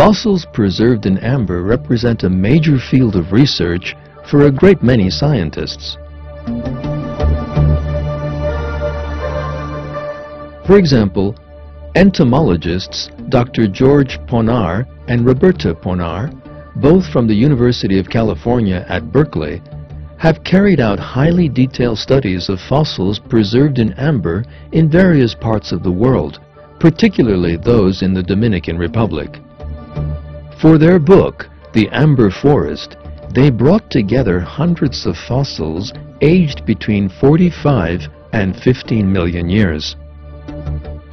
Fossils preserved in amber represent a major field of research for a great many scientists. For example, entomologists Dr. George Poinar and Roberta Poinar, both from the University of California at Berkeley, have carried out highly detailed studies of fossils preserved in amber in various parts of the world, particularly those in the Dominican Republic. For their book, The Amber Forest, they brought together hundreds of fossils aged between 45 and 15 million years.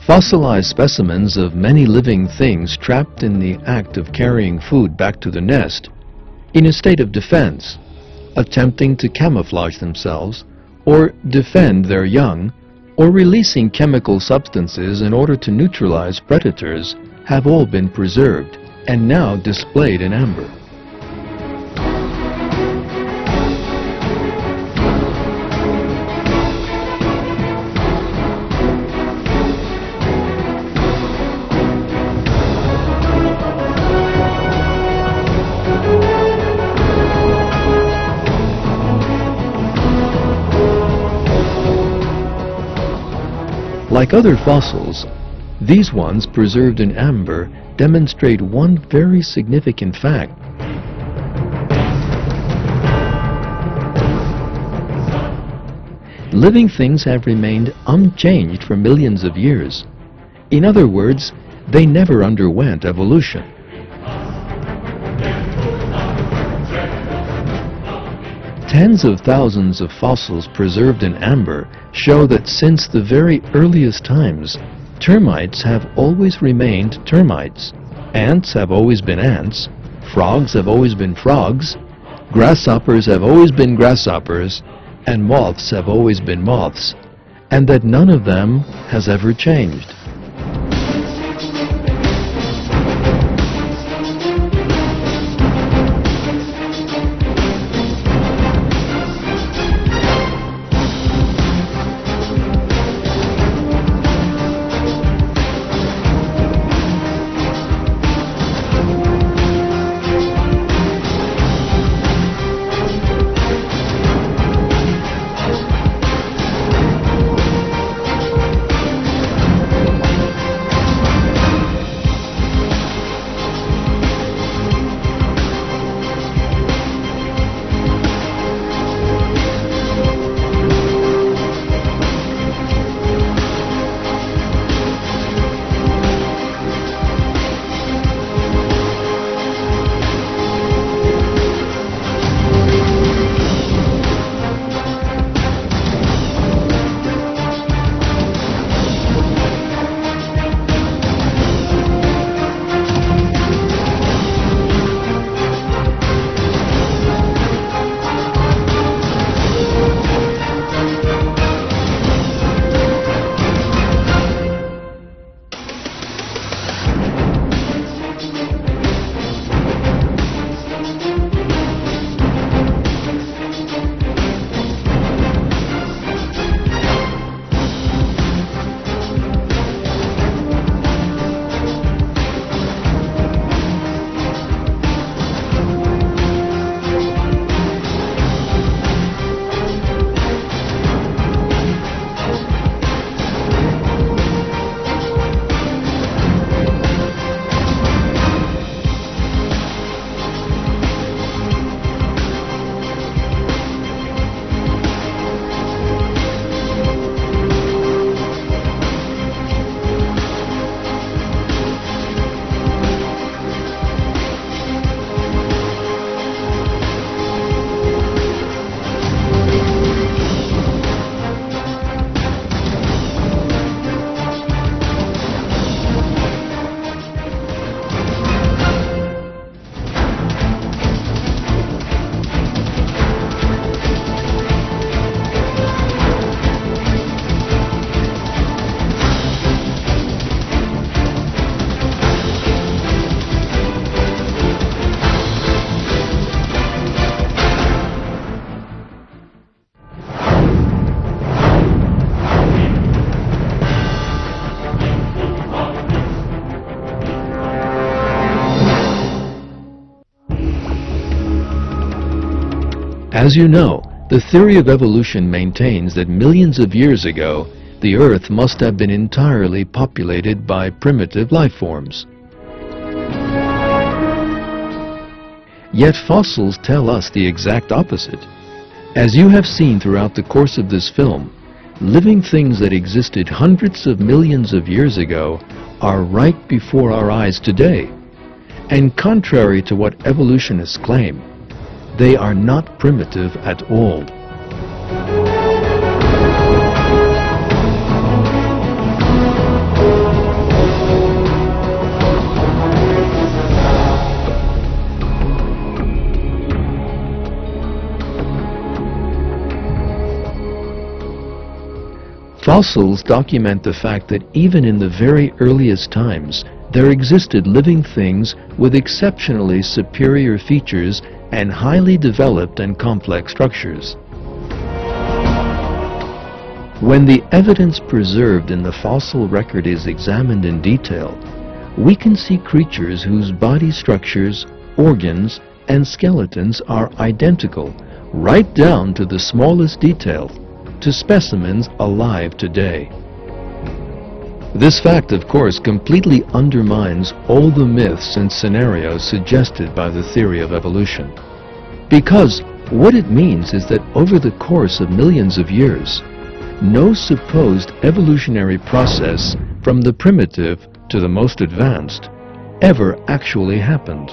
Fossilized specimens of many living things trapped in the act of carrying food back to the nest, in a state of defense, attempting to camouflage themselves, or defend their young, or releasing chemical substances in order to neutralize predators, have all been preserved and now displayed in amber. Like other fossils, these ones preserved in amber demonstrate one very significant fact. Living things have remained unchanged for millions of years. In other words, they never underwent evolution. Tens of thousands of fossils preserved in amber show that since the very earliest times, Termites have always remained termites. Ants have always been ants. Frogs have always been frogs. Grasshoppers have always been grasshoppers. And moths have always been moths. And that none of them has ever changed. As you know, the theory of evolution maintains that millions of years ago, the Earth must have been entirely populated by primitive life forms. Yet fossils tell us the exact opposite. As you have seen throughout the course of this film, living things that existed hundreds of millions of years ago are right before our eyes today. And contrary to what evolutionists claim, they are not primitive at all. Fossils document the fact that even in the very earliest times, there existed living things with exceptionally superior features and highly developed and complex structures. When the evidence preserved in the fossil record is examined in detail, we can see creatures whose body structures, organs, and skeletons are identical, right down to the smallest detail to specimens alive today. This fact, of course, completely undermines all the myths and scenarios suggested by the theory of evolution. Because what it means is that over the course of millions of years, no supposed evolutionary process from the primitive to the most advanced ever actually happened.